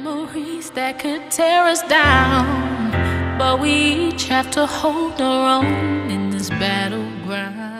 memories that could tear us down, but we each have to hold our own in this battleground.